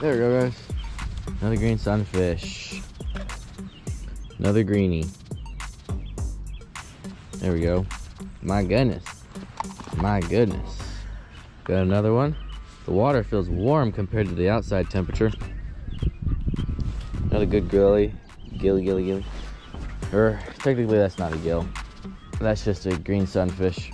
There we go, guys. Another green sunfish. Another greenie. There we go. My goodness. My goodness. Got another one. The water feels warm compared to the outside temperature. Another good gilly. Gilly, gilly, gilly. Or technically that's not a gill. That's just a green sunfish.